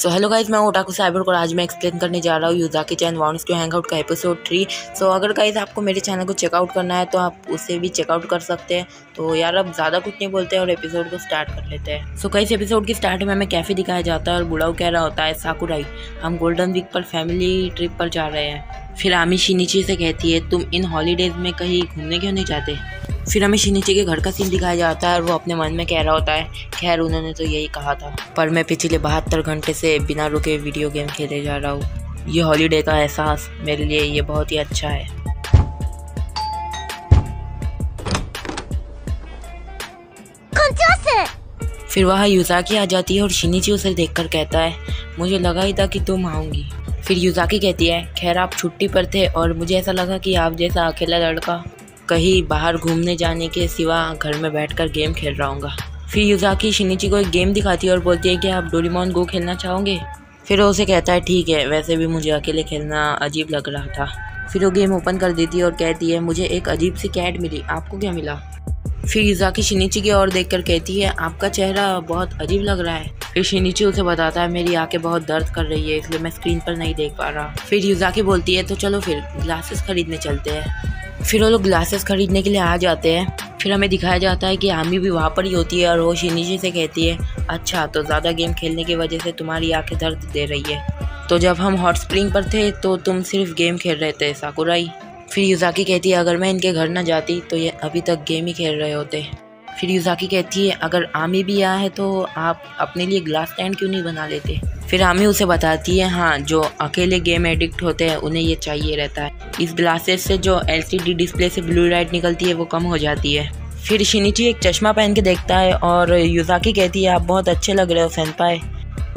सो hello guys मैं Otaku Cyber को आज मैं एक्सप्लेन करने जा रहा हूँ Uzaki chan wants to hang out का एपिसोड थ्री सो अगर गाइज़ आपको मेरे चैनल को चेकआउट करना है तो आप उसे भी चेकआउट कर सकते हैं। तो यार, अब ज़्यादा कुछ नहीं बोलते और एपिसोड को स्टार्ट कर लेते हैं। सो कई एपिसोड की स्टार्ट में हमें कैफ़े दिखाया जाता है और बुढ़ाऊ कह रहा होता है, साकुराई, हम गोल्डन वीक पर फैमिली ट्रिप पर जा रहे हैं। फिर आमी शिनीची से कहती है, तुम इन हॉलीडेज़ में कहीं घूमने क्यों नहीं जाते? फिर हमें शिनीची के घर का सीन दिखाया जाता है और वो अपने मन में कह रहा होता है खैर उन्होंने तो यही कहा था। पर मैं पिछले बहत्तर घंटे से बिना रुके वीडियो गेम खेले जा रहा हूँ। ये हॉलीडे का एहसास मेरे लिए ये बहुत ही अच्छा है। फिर वहाँ यूजाकी आ जाती है और शिनीची उसे देखकर कहता है मुझे लगा ही था कि तुम आऊँगी। फिर युजाकी कहती है खैर आप छुट्टी पर थे और मुझे ऐसा लगा कि आप जैसा अकेला लड़का कहीं बाहर घूमने जाने के सिवा घर में बैठकर गेम खेल रहा हूँ फिर युजाकी शिनीची को एक गेम दिखाती है और बोलती है कि आप डोरीमोन गो खेलना चाहोगे? फिर वो उसे कहता है, ठीक है, वैसे भी मुझे अकेले खेलना अजीब लग रहा था। फिर वो गेम ओपन कर देती है और कहती है, मुझे एक अजीब सी कैट मिली, आपको क्या मिला? फिर युजाकी शिनीची की ओर देखकर कहती है, आपका चेहरा बहुत अजीब लग रहा है। फिर शिनीची उसे बताता है, मेरी आँखें बहुत दर्द कर रही है, इसलिए मैं स्क्रीन पर नहीं देख पा रहा। फिर युजाकी बोलती है तो चलो फिर ग्लासेस खरीदने चलते हैं। फिर वो लोग ग्लासेस खरीदने के लिए आ जाते हैं। फिर हमें दिखाया जाता है कि आमी भी वहाँ पर ही होती है और वो शिनीजी से कहती है अच्छा तो ज़्यादा गेम खेलने की वजह से तुम्हारी आँखें दर्द दे रही है। तो जब हम हॉट स्प्रिंग पर थे तो तुम सिर्फ़ गेम खेल रहे थे, साकुराई। फिर युजाकी कहती है, अगर मैं इनके घर ना जाती तो ये अभी तक गेम ही खेल रहे होते। फिर युजाकी कहती है, अगर आमी भी आया है तो आप अपने लिए ग्लास स्टैंड क्यों नहीं बना लेते? फिर आमी उसे बताती है हाँ जो अकेले गेम एडिक्ट होते हैं, उन्हें ये चाहिए रहता है। इस ग्लासेस से जो एलसीडी डिस्प्ले से ब्लू लाइट निकलती है, वो कम हो जाती है। फिर शिनीची एक चश्मा पहन के देखता है और युजाकी कहती है, आप बहुत अच्छे लग रहे हो सेंपाई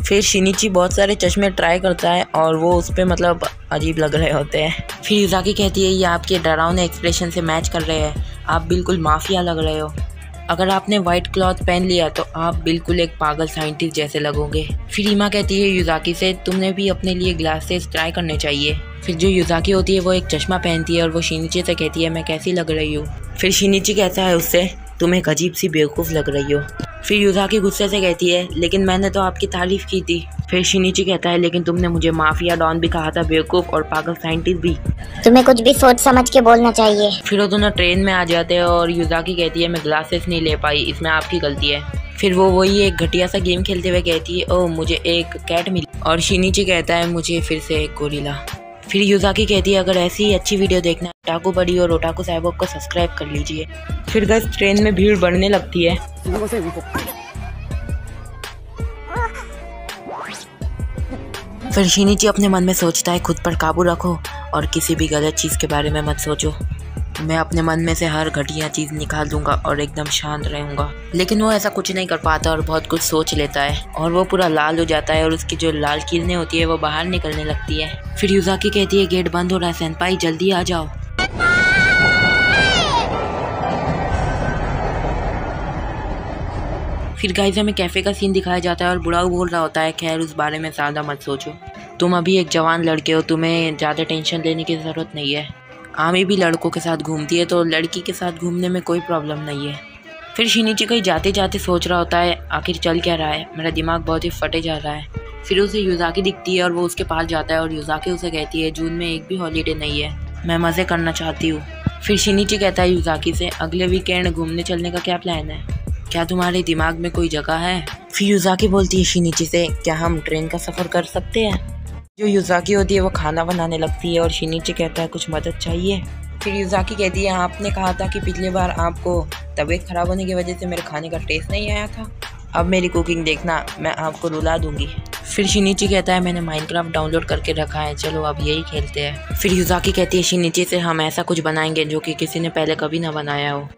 फिर शिनीची बहुत सारे चश्मे ट्राई करता है और वो उस पर मतलब अजीब लग रहे होते हैं। फिर युजाकी कहती है, ये आपके डरावने एक्सप्रेशन से मैच कर रहे हैं। आप बिल्कुल माफिया लग रहे हो। अगर आपने व्हाइट क्लॉथ पहन लिया तो आप बिल्कुल एक पागल साइंटिस्ट जैसे लगोगे। फिर ईमा कहती है युजाकी से तुमने भी अपने लिए ग्लासेस ट्राई करने चाहिए। फिर जो युजाकी होती है, वो एक चश्मा पहनती है और वो शीनीचे से कहती है, मैं कैसी लग रही हूँ? फिर शीनीची कहता है उससे, तुम एक अजीब सी बेवकूफ़ लग रही हो। फिर युधा युजाकी गुस्से से कहती है लेकिन मैंने तो आपकी तारीफ़ की थी। फिर शिनीची कहता है लेकिन तुमने मुझे माफिया डॉन भी कहा था बेवकूफ़ और पागल साइंटिस्ट भी। तुम्हें कुछ भी सोच समझ के बोलना चाहिए। फिर वो दोनों ट्रेन में आ जाते हैं और युजाकी कहती है मैं ग्लासेस नहीं ले पाई इसमें आपकी गलती है। फिर वो वही एक घटिया सा गेम खेलते हुए कहती है ओ मुझे एक कैट मिली। और शिनीची कहता है मुझे फिर से एक गोरीला फिर युजाकी कहती है, अगर ऐसी ही अच्छी वीडियो देखना है बड़ी और ओटाकू साहब को सब्सक्राइब कर लीजिए। फिर गैस ट्रेन में भीड़ बढ़ने लगती है। फिर शिनीची अपने मन में सोचता है, खुद पर काबू रखो और किसी भी गलत चीज़ के बारे में मत सोचो। मैं अपने मन में से हर घटिया चीज़ निकाल दूँगा और एकदम शांत रहूँगा। लेकिन वो ऐसा कुछ नहीं कर पाता और बहुत कुछ सोच लेता है और वो पूरा लाल हो जाता है और उसकी जो लाल किरणें होती है वो बाहर निकलने लगती है। फिर युजाकी कहती है, गेट बंद हो रहा है सैनपाई जल्दी आ जाओ। फिर गाइज़ हमें कैफ़े का सीन दिखाया जाता है और बुढ़ाऊ बोल रहा होता है, खैर, उस बारे में ज़्यादा मत सोचो। तुम अभी एक जवान लड़के हो, तुम्हें ज़्यादा टेंशन लेने की ज़रूरत नहीं है। आमी भी लड़कों के साथ घूमती है तो लड़की के साथ घूमने में कोई प्रॉब्लम नहीं है। फिर शिनीची कहीं जाते जाते सोच रहा होता है, आखिर चल क्या रहा है? मेरा दिमाग बहुत ही फटे जा रहा है। फिर उसे युजाकी दिखती है और वो उसके पास जाता है और युजाकी उसे कहती है, जून में एक भी हॉलीडे नहीं है। मैं मज़े करना चाहती हूँ। फिर शिनीची कहता है युजाकी से, अगले वीकेंड घूमने चलने का क्या प्लान है? क्या तुम्हारे दिमाग में कोई जगह है? फिर युजाकी बोलती है शिनीची से, क्या हम ट्रेन का सफ़र कर सकते हैं? जो युजाकी होती है वो खाना बनाने लगती है और शिनीची कहता है, कुछ मदद चाहिए? फिर युजाकी कहती है, आपने कहा था कि पिछले बार आपको तबीयत ख़राब होने की वजह से मेरे खाने का टेस्ट नहीं आया था। अब मेरी कुकिंग देखना, मैं आपको रुला दूँगी। फिर शिनीची कहता है, मैंने माइनक्राफ्ट डाउनलोड करके रखा है, चलो अब यही खेलते हैं। फिर युजाकी कहती है शिनीची से हम ऐसा कुछ बनाएँगे जो कि किसी ने पहले कभी ना बनाया हो।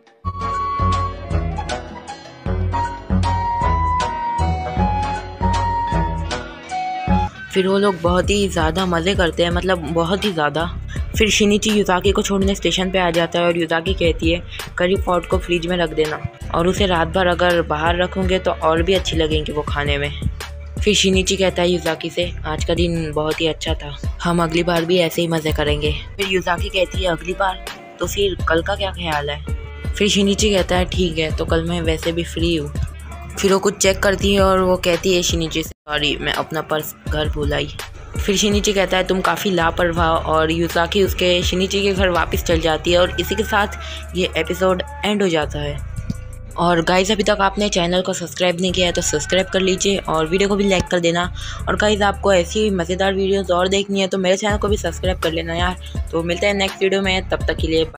फिर वो लोग बहुत ही ज़्यादा मज़े करते हैं मतलब बहुत ही ज़्यादा। फिर शिनीची युजाकी को छोड़ने स्टेशन पे आ जाता है और युजाकी कहती है करी पॉट को फ्रिज में रख देना। और उसे रात भर अगर बाहर रखोगे तो और भी अच्छी लगेंगी वो खाने में। फिर शिनीची कहता है युजाकी से, आज का दिन बहुत ही अच्छा था। हम अगली बार भी ऐसे ही मज़े करेंगे। फिर युजाकी कहती है, अगली बार? तो फिर कल का क्या ख्याल है? फिर शिनीची कहता है, ठीक है तो कल मैं वैसे भी फ्री हूँ। फिर वो कुछ चेक करती है और वो कहती है शिनीची से सॉरी मैं अपना पर्स घर भूल फिर शिनीची कहता है, तुम काफ़ी लापरवाह और यूजाकी उसके शिनीची के घर वापस चल जाती है और इसी के साथ ये एपिसोड एंड हो जाता है। और गाइज़ अभी तक आपने चैनल को सब्सक्राइब नहीं किया है तो सब्सक्राइब कर लीजिए और वीडियो को भी लाइक कर देना। और गाइज़ आपको ऐसी मज़ेदार वीडियोस और देखनी है तो मेरे चैनल को भी सब्सक्राइब कर लेना यार। तो मिलते हैं नेक्स्ट वीडियो में, तब तक के लिए